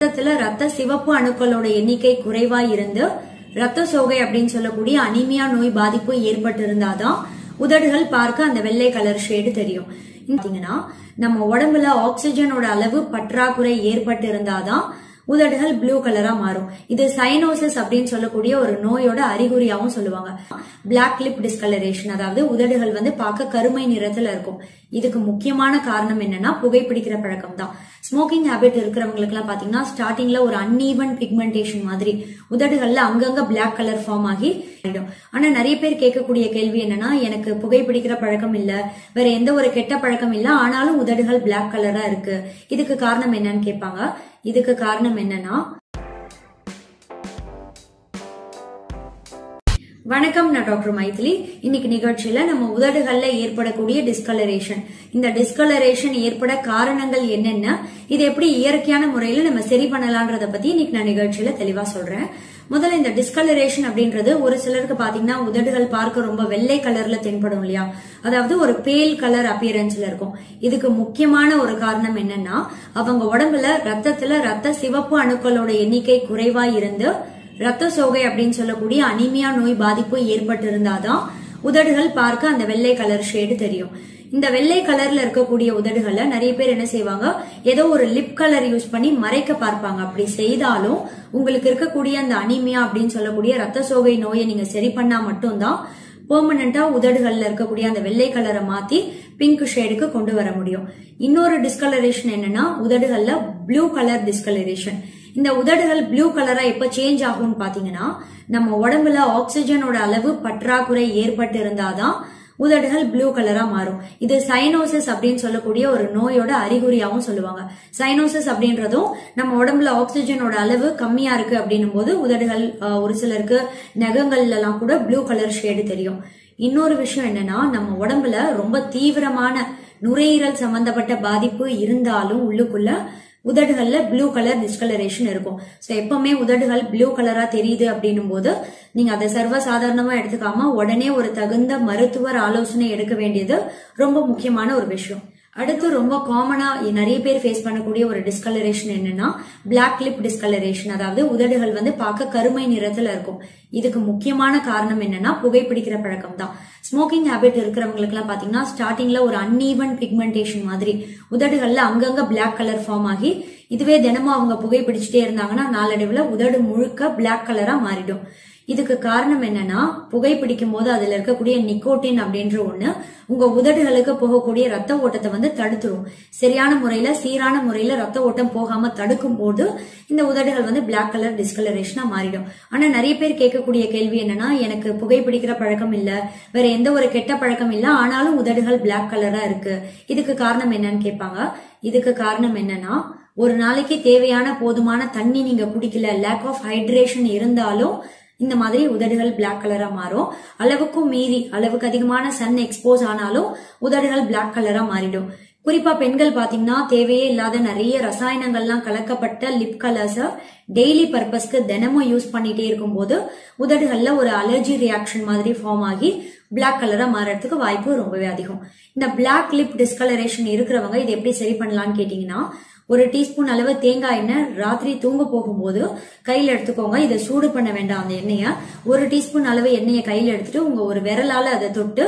ரத்தத்துல ரத்த சிவப்பு அணுக்களோட எண்ணிக்கை குறைவா இருந்து ரத்த சோகை அப்படின்னு சொல்லக்கூடிய அனிமியா நோய் பாதிப்பு ஏற்பட்டு இருந்தாதான் உதடுகள் பார்க்க அந்த வெள்ளை கலர் ஷேடு தெரியும். நம்ம உடம்புல ஆக்சிஜனோட அளவு பற்றாக்குறை ஏற்பட்டு இருந்தாதான் உதடுகள் ப்ளூ கலரா மாறும். இது சைனோசிஸ் அப்படின்னு சொல்லக்கூடிய ஒரு நோயோட அறிகுறியாகவும் சொல்லுவாங்க. பிளாக் லிப் டிஸ்கலரேஷன் அதாவது உதடுகள் வந்து பார்க்க கருமை நிறத்துல இருக்கும். இதுக்கு முக்கியமான காரணம் என்னன்னா புகைப்பிடிக்கிற பழக்கம் தான். ஸ்மோக்கிங் ஹேபிட் இருக்கிறவங்களுக்கு எல்லாம் பாத்தீங்கன்னா ஸ்டார்டிங்ல ஒரு அன்ஈவன் பிக்மெண்டேஷன் மாதிரி உதடுகள்ல அங்கங்க பிளாக் கலர் ஃபார்ம் ஆகி ஆயிடும். ஆனா நிறைய பேர் கேட்கக்கூடிய கேள்வி என்னன்னா எனக்கு புகைப்பிடிக்கிற பழக்கம் இல்ல வேற எந்த ஒரு கெட்ட பழக்கம் இல்ல ஆனாலும் உதடுகள் பிளாக் கலரா இருக்கு. இதுக்கு காரணம் என்னன்னு கேட்பாங்க. இதுக்கு காரணம் என்னன்னா வணக்கம் நான் டாக்டர் மைதிலி. இன்னைக்கு நிகழ்ச்சியில நம்ம உதடுகள்ல ஏற்படக்கூடிய டிஸ்கலரேஷன் இந்த டிஸ்கலரேஷன் ஏற்பட காரணங்கள் என்னென்ன? இது எப்படி இயற்கையான முறையில நம்ம சரி பண்ணலான்றத பத்தி இன்னைக்கு நான் நிகழ்ச்சியில தெளிவா சொல்றேன். முதல்ல இந்த டிஸ்கலரேஷன் அப்படின்றது ஒரு சிலருக்கு பாத்தீங்கன்னா உதடுகள் பார்க்க ரொம்ப வெள்ளை கலர்ல தென்படும் இல்லையா? அதாவது ஒரு பேல் கலர் அப்பியரன்ஸ்ல இருக்கும். இதுக்கு முக்கியமான ஒரு காரணம் என்னன்னா அவங்க உடம்புல ரத்தத்துல ரத்த சிவப்பு அணுக்களோட எண்ணிக்கை குறைவா இருந்து ரத்த சோகை அப்படின்னு சொல்லக்கூடிய அனிமியா நோய் பாதிப்பு ஏற்பட்டு இருந்தாதான் உதடுகள் பார்க்க அந்த வெள்ளை கலர் ஷேடு தெரியும். இந்த வெள்ளை கலர்ல இருக்கக்கூடிய உதடுகளை நிறைய பேர் என்ன செய்வாங்க? ஏதோ ஒரு லிப் கலர் யூஸ் பண்ணி மறைக்க பார்ப்பாங்க. அப்படி செய்தாலும் உங்களுக்கு இருக்கக்கூடிய அந்த அனிமியா அப்படின்னு சொல்லக்கூடிய ரத்த சோகை நோயை நீங்க சரி பண்ணா மட்டும்தான் பெர்மனண்டா உதடுகள்ல இருக்கக்கூடிய அந்த வெள்ளை கலரை மாத்தி பிங்க் ஷேடுக்கு கொண்டு வர முடியும். இன்னொரு டிஸ்கலரேஷன் என்னன்னா உதடுகள்ல ப்ளூ கலர் டிஸ்கலரேஷன் இந்த உதடுகள் ப்ளூ கலரா எப்ப சேஞ்ச் ஆகும்னு பாத்தீங்கன்னா நம்ம உடம்புல ஆக்சிஜனோட அளவு பற்றாக்குறை ஏற்பட்டு இருந்தாதான் உதடுகள் ப்ளூ கலரா மாறும். இது சைனோசிஸ் அப்படின்னு சொல்லக்கூடிய ஒரு நோயோட அறிகுறியாவும் சொல்லுவாங்க. சைனோசிஸ் அப்படின்றதும் நம்ம உடம்புல ஆக்சிஜனோட அளவு கம்மியா இருக்கு அப்படின்னும் போது உதடுகள் ஒரு சிலருக்கு நகங்கள்ல எல்லாம் கூட ப்ளூ கலர் ஷேடு தெரியும். இன்னொரு விஷயம் என்னன்னா நம்ம உடம்புல ரொம்ப தீவிரமான நுரையீரல் சம்பந்தப்பட்ட பாதிப்பு இருந்தாலும் உள்ளுக்குள்ள உதடுகள்ல ப்ளூ கலர் டிஸ்கலரேஷன் இருக்கும். ஸோ எப்பவுமே உதடுகள் ப்ளூ கலரா தெரியுது அப்படின்னும் போது நீங்க அதை சர்வ சாதாரணமா எடுத்துக்காம உடனே ஒரு தகுந்த மருத்துவர் ஆலோசனை எடுக்க வேண்டியது ரொம்ப முக்கியமான ஒரு விஷயம். அடுத்து ரொம்ப காமனா நிறைய பேர் ஃபேஸ் பண்ணக்கூடிய ஒரு டிஸ்கலரேஷன் என்னன்னா பிளாக் லிப் டிஸ்கலரேஷன் அதாவது உதடுகள் வந்து பார்க்க கருமை நிறத்துல இருக்கும். இதுக்கு முக்கியமான காரணம் என்னன்னா புகைப்பிடிக்கிற பழக்கம் தான் ஸ்மோக்கிங் ஹேபிட் இருக்கிறவங்களுக்கு எல்லாம் பாத்தீங்கன்னா ஸ்டார்டிங்ல ஒரு அன்ஈவன் பிக்மெண்டேஷன் மாதிரி உதடுகள்ல அங்கங்க பிளாக் கலர் ஃபார்ம் ஆகி இதுவே தினமும் அவங்க புகைப்பிடிச்சிட்டே இருந்தாங்கன்னா நாளடைவுல உதடு முழுக்க பிளாக் கலரா மாறிடும். இதுக்கு காரணம் என்னன்னா புகைப்பிடிக்கும் போது அதுல இருக்கக்கூடிய நிக்கோட்டின் அப்படின்ற ஒண்ணு உங்க உதடுகளுக்கு போகக்கூடிய ரத்த ஓட்டத்தை வந்து தடுத்துரும். சரியான முறையில சீரான முறையில ரத்த ஓட்டம் போகாம தடுக்கும் போது இந்த உதடுகள் வந்து பிளாக் கலர் டிஸ்கலரேஷனா மாறிடும். ஆனா நிறைய பேர் கேட்கக்கூடிய கேள்வி என்னன்னா எனக்கு புகைப்பிடிக்கிற பழக்கம் இல்ல வேற எந்த ஒரு கெட்ட பழக்கம் இல்ல ஆனாலும் உதடுகள் பிளாக் கலரா இருக்கு. இதுக்கு காரணம் என்னன்னு கேட்பாங்க. இதுக்கு காரணம் என்னன்னா ஒரு நாளைக்கு தேவையான போதுமான தண்ணி நீங்க குடிக்கல லேக் ஆஃப் ஹைட்ரேஷன் இருந்தாலும் இந்த மாதிரி உதடுகள் பிளாக் கலரா மாறும். அளவுக்கும் மீறி அளவுக்கு அதிகமான சன் எக்ஸ்போஸ் ஆனாலும் உதடுகள் பிளாக் கலரா மாறிடும். குறிப்பா பெண்கள் பாத்தீங்கன்னா தேவையே இல்லாத நிறைய ரசாயனங்கள்லாம் கலக்கப்பட்ட லிப் கலர்ஸ டெய்லி பர்பஸ்க்கு தினமும் யூஸ் பண்ணிட்டே இருக்கும்போது உதடுகள்ல ஒரு அலர்ஜி ரியாக்ஷன் மாதிரி ஃபார்ம் ஆகி பிளாக் கலரா மாறறதுக்கு வாய்ப்பு ரொம்பவே அதிகம். இந்த பிளாக் லிப் டிஸ்கலரேஷன் இருக்கிறவங்க இதை எப்படி சரி பண்ணலாம்னு கேட்டீங்கன்னா ஒரு டீஸ்பூன் அளவு தேங்காய் எண்ணெய் ராத்திரி தூங்க போகும்போது கையில் எடுத்துக்கோங்க. இதை சூடு பண்ண வேண்டாம் அந்த எண்ணெயை. ஒரு டீஸ்பூன் அளவு எண்ணெயை கையில் எடுத்துட்டு உங்க ஒரு விரலால அதை தொட்டு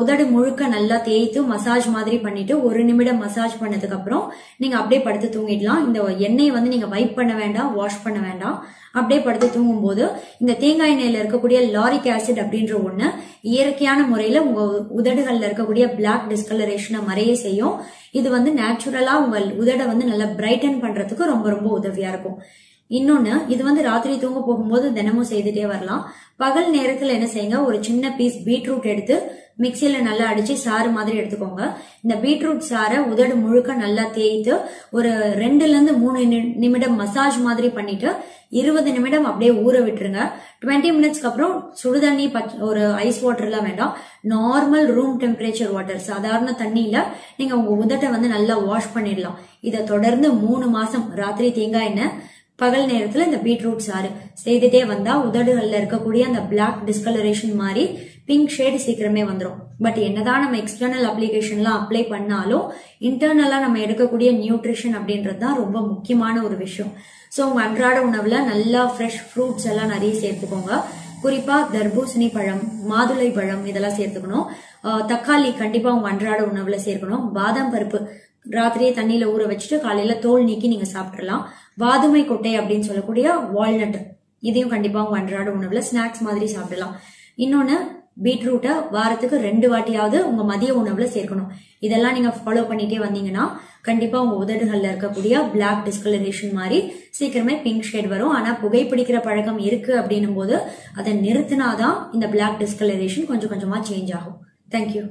உதடு முழுக்க நல்லா தேய்த்து மசாஜ் மாதிரி பண்ணிட்டு ஒரு நிமிடம் மசாஜ் பண்ணதுக்கு அப்புறம் நீங்க அப்படியே படுத்து தூங்கிடலாம். இந்த எண்ணெயை வந்து நீங்க வைப் பண்ண வேண்டாம் வாஷ் பண்ண வேண்டாம். அப்படியே படுத்து தூங்கும் போது இந்த தேங்காய் எண்ணெயில இருக்கக்கூடிய லாரிக் ஆசிட் அப்படின்ற ஒண்ணு இயற்கையான முறையில உங்க உதடுகள்ல இருக்கக்கூடிய பிளாக் டிஸ்கலரேஷனை மறைய செய்யும். இது வந்து நேச்சுரலா உங்க உதடை வந்து நல்லா பிரைட்டன் பண்றதுக்கு ரொம்ப ரொம்ப உதவியா இருக்கும். இன்னொன்னு இது வந்து ராத்திரி தூங்க போகும்போது தினமும் செய்துட்டே வரலாம். பகல் நேரத்துல என்ன செய்யுங்க ஒரு சின்ன பீஸ் பீட்ரூட் எடுத்து மிக்சியில நல்லா அடிச்சு சாறு மாதிரி எடுத்துக்கோங்க. இந்த பீட்ரூட் சாரை உதடு முழுக்க நல்லா தேய்த்து ஒரு ரெண்டுல இருந்து மூணு நிமிடம் மசாஜ் மாதிரி பண்ணிட்டு இருபது நிமிடம் அப்படியே ஊற விட்டுருங்க. டுவெண்ட்டி மினிட்ஸ்க்கு அப்புறம் சுடுதண்ணி ஒரு ஐஸ் வாட்டர்லாம் வேண்டாம். நார்மல் ரூம் டெம்பரேச்சர் வாட்டர் சாதாரண தண்ணியில நீங்க உங்க உதட்டை வந்து நல்லா வாஷ் பண்ணிடலாம். இதை தொடர்ந்து மூணு மாசம் ராத்திரி தேங்காய் எண்ணெய் பகல் நேரத்துல இந்த பீட்ரூட் சாறு செய்துட்டே வந்தா உதடுகள்ல இருக்கக்கூடிய அந்த பிளாக் டிஸ்கலரேஷன் மாதிரி பிங்க் ஷேடு சீக்கிரமே வந்துடும் பட் என்னதான் நம்ம எக்ஸ்டர்னல் அப்ளிகேஷன்லாம் அப்ளை பண்ணாலும் இன்டர்னலாக நம்ம எடுக்கக்கூடிய நியூட்ரிஷன் அப்படின்றது தான் ரொம்ப முக்கியமான ஒரு விஷயம். ஸோ உங்கள் அன்றாட உணவில் நல்லா ஃப்ரெஷ் ஃப்ரூட்ஸ் எல்லாம் நிறைய சேர்த்துக்கோங்க. குறிப்பா தர்பூசணி பழம் மாதுளை பழம் இதெல்லாம் சேர்த்துக்கணும். தக்காளி கண்டிப்பா உங்க அன்றாட உணவுல சேர்க்கணும். பாதாம் பருப்பு ராத்திரியே தண்ணியில ஊற வச்சுட்டு காலையில தோல் நீக்கி நீங்க சாப்பிடலாம் வாதுமை கொட்டை அப்படின்னு சொல்லக்கூடிய வால்நட் இதையும் கண்டிப்பா உங்க அன்றாட உணவுல ஸ்நாக்ஸ் மாதிரி சாப்பிடலாம். இன்னொன்னு பீட்ரூட்டை வாரத்துக்கு ரெண்டு வாட்டியாவது உங்க மதிய உணவுல சேர்க்கணும். இதெல்லாம் நீங்க ஃபாலோ பண்ணிட்டே வந்தீங்கன்னா கண்டிப்பா உங்க உதடுகள்ல இருக்கக்கூடிய பிளாக் டிஸ்கலரேஷன் மாதிரி சீக்கிரமே பிங்க் ஷேட் வரும். ஆனா புகைப்பிடிக்கிற பழக்கம் இருக்கு அப்படின்னும் போது அதை நிறுத்தினாதான் இந்த பிளாக் டிஸ்கலரேஷன் கொஞ்சம் கொஞ்சமா சேஞ்ச் ஆகும். தேங்க்யூ